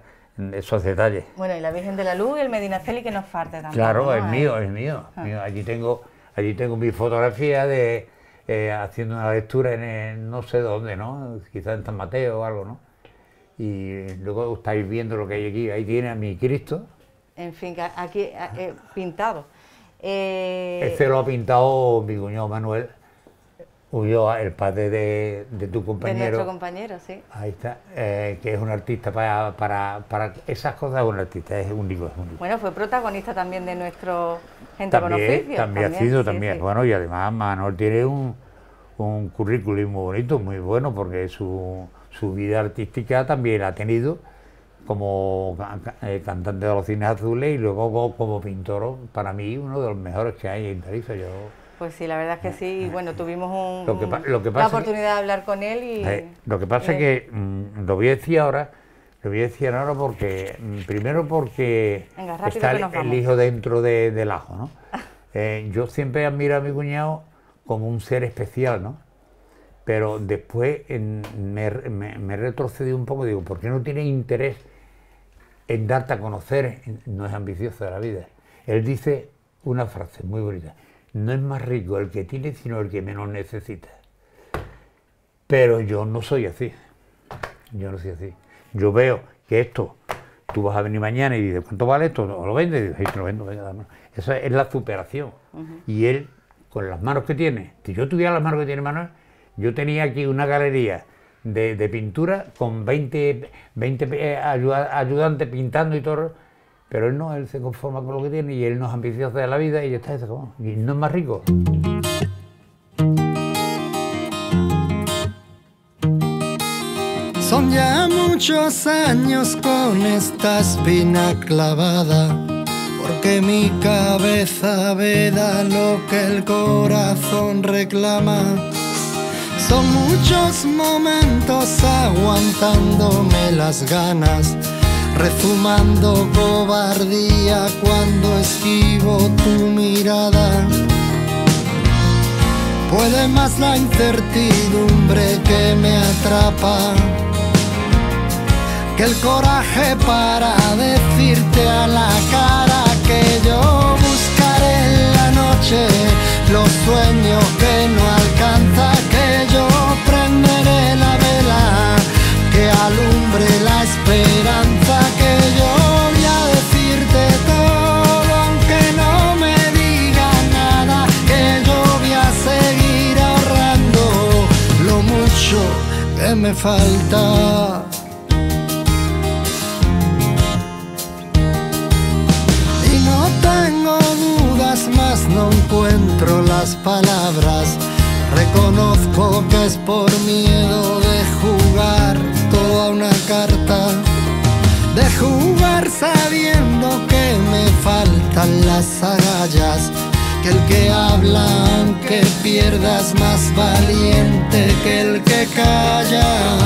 esos detalles. Bueno, y la Virgen de la Luz y el Medinaceli que nos parte también. Claro, es mío, es mío. Ah. Allí tengo, allí tengo mi fotografía de eh, haciendo una lectura en no sé dónde, ¿no? Quizás en San Mateo o algo, ¿no? Y luego estáis viendo lo que hay aquí. Ahí tiene a mi Cristo, en fin, aquí eh, pintado. Eh, este lo ha pintado mi cuñado Manuel Ulloa, el padre de, tu compañero. De nuestro compañero, sí. Ahí está, eh, que es un artista para, para, esas cosas, es un artista, es único, es único. Bueno, fue protagonista también de nuestro Gente también, con También, ha sido, también. Bueno, y además Manuel tiene un, un currículum muy bonito, muy bueno, porque su, su vida artística también ha tenido como eh, cantante de los cines azules y luego como pintor, para mí uno de los mejores que hay en Tarifa. Yo, pues sí, la verdad es que sí, y bueno, tuvimos un, la oportunidad de hablar con él y... Eh, lo que pasa es que, mm, lo voy a decir ahora, lo voy a decir ahora porque, mm, primero porque está el, hijo dentro del ajo, ¿no? Eh, yo siempre admiro a mi cuñado como un ser especial, ¿no? Pero después me, me, me retrocedí un poco, digo, ¿por qué no tiene interés en darte a conocer, no es ambicioso de la vida. Él dice una frase muy bonita, no es más rico el que tiene, sino el que menos necesita. Pero yo no soy así, yo no soy así. Yo veo que esto, tú vas a venir mañana y dices, ¿cuánto vale esto? ¿O lo vendes? Y dices, lo vendo, venga, Eso es la superación. Y él, con las manos que tiene, si yo tuviera las manos que tiene Manuel, yo tenía aquí una galería de, pintura con 20, 20 eh, ayudantes pintando y todo, pero él no, él se conforma con lo que tiene y él no es ambicioso de la vida y ya está, y no es más rico. Son ya muchos años con esta espina clavada, porque mi cabeza veda lo que el corazón reclama son muchos momentos aguantándome las ganas, refumando cobardía cuando esquivo tu mirada. Puede más la incertidumbre que me atrapa que el coraje para decirte a la cara que yo buscaré en la noche los sueños que no alcanza yo prenderé la vela que alumbre la esperanza que yo voy a decirte todo aunque no me diga nada que yo voy a seguir ahorrando lo mucho que me falta. Y no tengo dudas más, no encuentro las palabras Reconozco que es por miedo de jugar toda una carta, de jugar sabiendo que me faltan las agallas, que el que habla aunque pierdas más valiente que el que calla.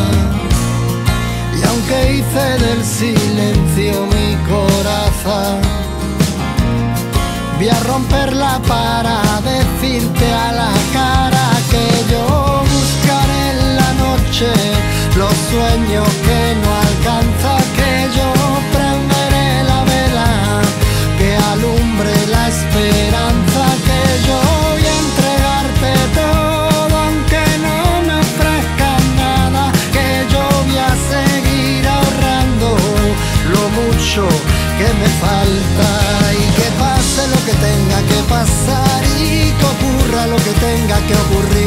Y aunque hice del silencio mi corazón, voy a romperla para decirte a la cara los sueños que no alcanza, que yo prenderé la vela que alumbre la esperanza, que yo voy a entregarte todo aunque no me ofrezcan nada, que yo voy a seguir ahorrando lo mucho que me falta y que pase lo que tenga que pasar y que ocurra lo que tenga que ocurrir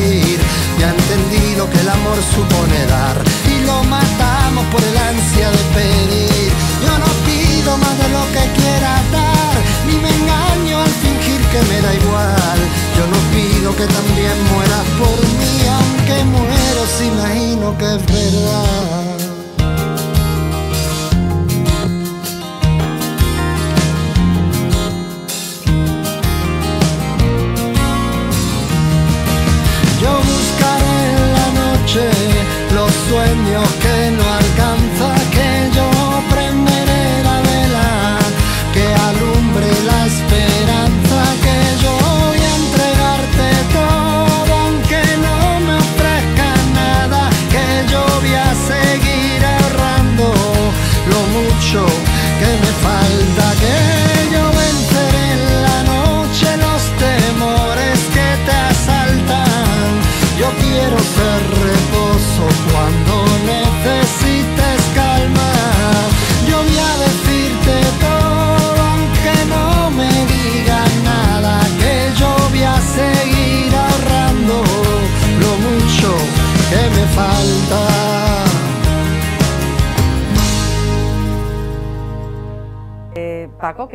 que el amor supone dar y lo matamos por el ansia de pedir. Yo no pido más de lo que quiera dar, ni me engaño al fingir que me da igual. Yo no pido que también mueras por mí, aunque muero si imagino que es verdad.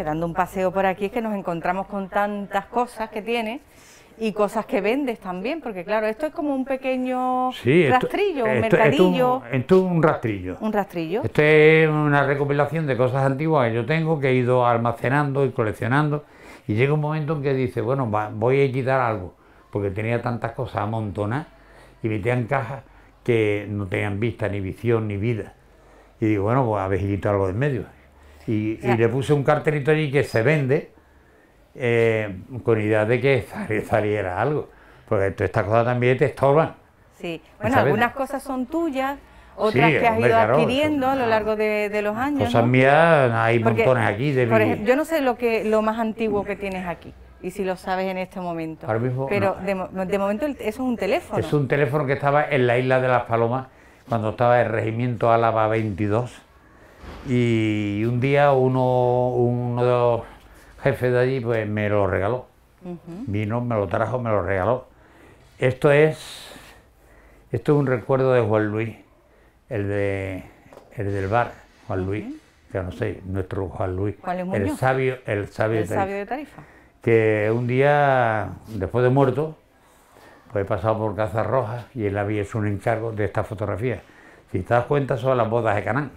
Que dando un paseo por aquí es que nos encontramos con tantas cosas que tienes y cosas que vendes también, porque claro, esto es como un pequeño Sí, esto- rastrillo, un esto- mercadillo, Esto es un rastrillo. un rastrillo. Esto es una recopilación de cosas antiguas que yo tengo, que he ido almacenando y coleccionando. Y llega un momento en que dice, bueno, va- voy a quitar algo, porque tenía tantas cosas amontonadas y metía en cajas que no tenían vista, ni visión, ni vida. Y digo, bueno, pues si quito algo de en medio. Y, y le puse un cartelito allí que se vende eh, con idea de que sali- saliera algo. Porque todas estas cosas también te estorban. Sí, bueno, ¿sabes? algunas cosas son tuyas, otras Sí, que has hombre, ido claro, adquiriendo a lo largo de, de los años. Cosas ¿no? mías, hay Porque, montones aquí de por mi- ejemplo, yo no sé lo que lo más antiguo que tienes aquí y si lo sabes en este momento. Ahora mismo, pero no. de, de momento eso es un teléfono. Es un teléfono que estaba en la isla de las Palomas cuando estaba el regimiento Álava 22. Y un día uno, uno de los jefes de allí pues me lo regaló. Vino, me lo trajo, me lo regaló. Esto es, esto es un recuerdo de Juan Luis, el, de, el del bar, Juan Luis, que no sé, nuestro Juan Luis, el sabio, el sabio, El de sabio de Tarifa. que un día, después de muerto, pues he pasado por Casas Rojas y él había hecho un encargo de esta fotografía. Si te das cuenta, son las bodas de Canaán.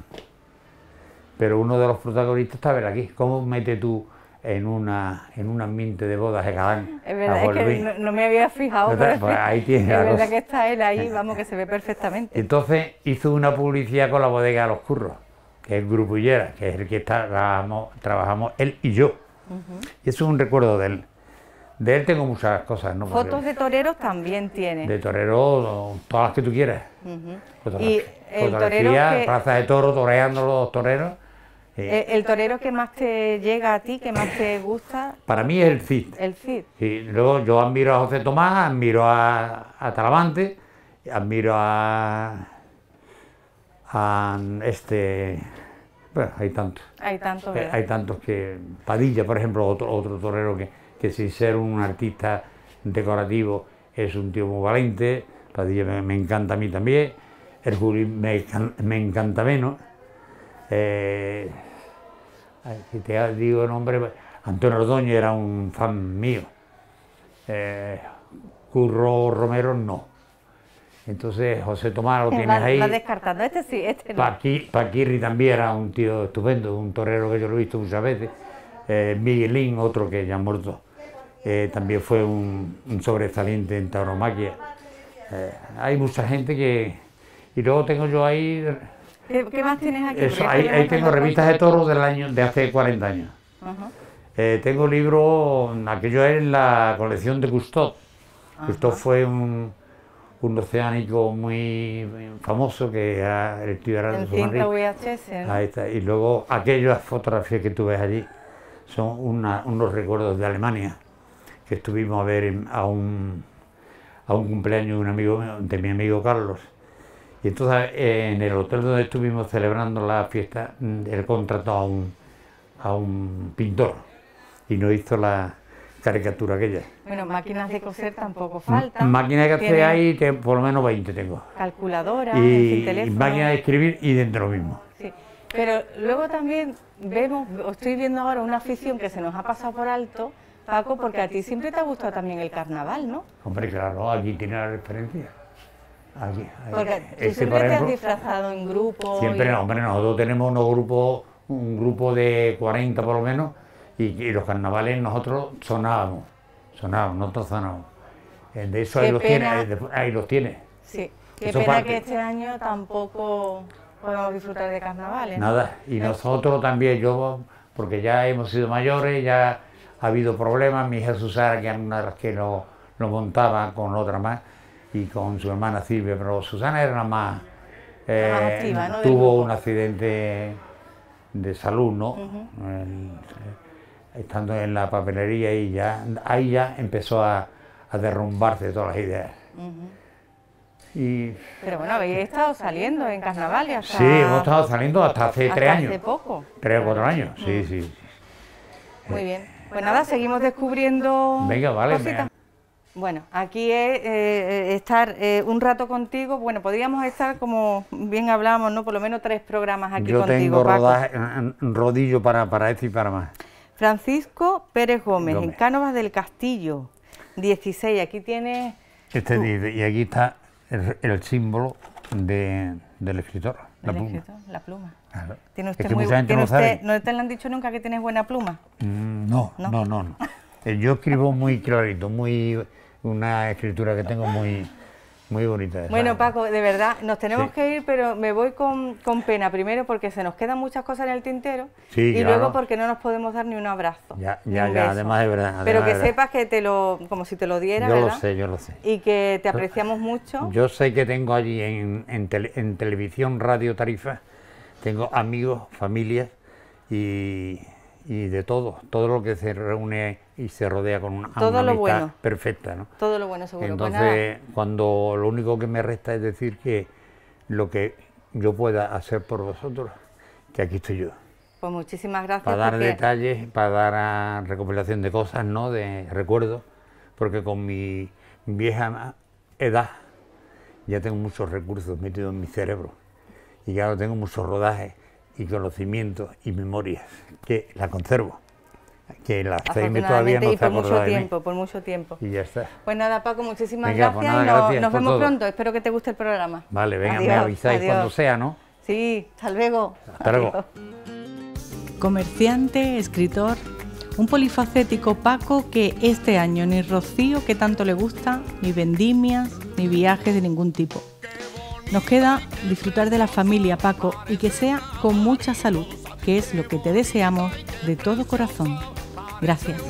Pero uno de los protagonistas está ver aquí. ¿Cómo metes tú en una en un ambiente de bodas de Canaán Es a verdad, es que no, no me había fijado, ¿Verdad? pero Pues ahí tiene es la verdad cosa. que está él ahí, vamos, que se ve perfectamente. Entonces hizo una publicidad con la bodega de los curros, que es el Grupo Hillera, que es el que está- trabajamos, trabajamos él y yo. Y eso es un recuerdo de él. De él tengo muchas cosas, ¿no? Fotos de toreros también tiene. de torero, todas las que tú quieras. Fotografía, Y el torero fotografía, que- plaza de toro, toreando los toreros. Eh, el torero que más te llega a ti, que más te gusta, para mí es el Cid. el Cid. Y luego yo admiro a José Tomás, admiro a, a Talavante, admiro a, a este... Bueno, hay tantos. Hay tanto, Eh, ¿verdad? Hay tantos que... Padilla, por ejemplo, otro, otro torero que, que sin ser un artista decorativo es un tío muy valiente. Padilla me, me encanta a mí también. Herculín me, can- me encanta menos. Eh, si te digo el nombre, Antonio Ordóñez era un fan mío. Eh, Curro Romero no. Entonces José Tomás lo tienes Va, ahí. va descartando. Este sí, este no. Paqui- Paquirri también era un tío estupendo, un torero que yo lo he visto muchas veces. Eh, Miguelín, otro que ya ha muerto, eh, también fue un, un sobresaliente en tauromaquia. Eh, hay mucha gente que... Y luego tengo yo ahí... ¿Qué, qué más tienes aquí? Eso, ahí, tengo revistas de toros del año de hace 40 años. Eh, tengo libros, aquello es la colección de Cousteau. Cousteau fue un, un oceánico muy famoso que era el tío era de cinta. VHS, ¿no? Ahí está. Y luego aquellas fotografías que tú ves allí son una- unos recuerdos de Alemania, que estuvimos a ver en- a, un, a un cumpleaños de un amigo de mi amigo Carlos. Y entonces eh, en el hotel donde estuvimos celebrando la fiesta, mm, él contrató a un, a un pintor y nos hizo la caricatura aquella. Bueno, máquinas de coser tampoco faltan. Máquina de Tiene hay, te- por lo menos 20 tengo. Calculadora, en Y, y teléfono. máquina de escribir y dentro lo mismo. Sí. Pero luego también vemos, estoy viendo ahora una afición que se nos ha pasado por alto, Paco, porque a ti siempre te ha gustado también el carnaval, ¿no? Hombre, claro, aquí tiene la referencia. Aquí, Porque este, siempre por te has disfrazado en grupo. Siempre, y- no, hombre, nosotros tenemos unos grupos, un grupo de 40 por lo menos, y, y los carnavales nosotros sonábamos, sonábamos, nosotros sonábamos. De eso ahí los, pena. tiene, ahí, los tiene. Sí. Qué Eso pena parte. que este año tampoco podemos disfrutar de carnavales. Nada, y nosotros también, yo, porque ya hemos sido mayores, ya ha habido problemas, mi hija Susana, que era una de las que lo, lo montaba con otra más, y con su hermana Silvia, pero Susana era la más... eh, más activa, ¿no? tuvo un accidente de salud, ¿no? El- eh, estando en la papelería y ya, ahí ya empezó a, a derrumbarse todas las ideas. Y Pero bueno, habéis estado saliendo en carnavales hasta... sí, hemos estado saliendo hasta hace hasta tres años. hace poco. Tres o cuatro años, sí, sí. sí. Muy bien. Pues nada, seguimos descubriendo Venga, vale, cositas. Bueno, aquí es eh, eh, estar eh, un rato contigo. Bueno, podríamos estar, como bien hablamos, ¿no? Por lo menos tres programas aquí Yo contigo, tengo Paco. rodaje, rodillo para, para esto y para más. Francisco Pérez Gómez, en. Cánovas del Castillo, 16. Aquí tienes... Este dice, y aquí está el, el símbolo de- del escritor, la pluma. escritor, la pluma. Claro. Tiene Es usted que muy tiene no usted- ¿No te le han dicho nunca que tienes buena pluma? Mm, No, ¿No? no, no, no. Yo escribo muy clarito, muy una escritura que tengo muy, muy bonita. Bueno, ¿sabes? Paco, de verdad, nos tenemos Sí. que ir, pero me voy con, con pena. Primero porque se nos quedan muchas cosas en el tintero Sí, y claro. luego porque no nos podemos dar ni un abrazo. Ya, ya, ya, además es verdad. Pero que verdad. sepas que te lo, como si te lo diera, Yo ¿verdad? lo sé, yo lo sé. Y que te apreciamos mucho. Yo sé que tengo allí en, en tele- en televisión, radio, tarifa, tengo amigos, familias y, y de todo, todo lo que se reúne y se rodea con una, Todo una lo amistad bueno. perfecta, ¿no? Todo lo bueno, seguro. Pues Entonces, cuando lo único que me resta es decir que lo que yo pueda hacer por vosotros, que aquí estoy yo. pues muchísimas gracias. Para dar porque- detalles, para dar a recopilación de cosas, ¿no? De recuerdos, porque con mi vieja edad ya tengo muchos recursos metidos en mi cerebro y claro, tengo muchos rodajes y conocimientos y memorias que la conservo, que la Alzheimer todavía no y por mucho tiempo, por mucho tiempo. Y ya está. Pues nada, Paco, muchísimas Venga, gracias pues nada, y nos, gracias nos vemos todo. pronto. Espero que te guste el programa. Vale, venga, me avisáis adiós. cuando sea, ¿no? Sí, hasta luego. Hasta luego. Adiós. Comerciante, escritor, un polifacético Paco que este año ni Rocío, que tanto le gusta, ni vendimias, ni viajes de ningún tipo. Nos queda disfrutar de la familia, Paco, y que sea con mucha salud, que es lo que te deseamos de todo corazón. Gracias.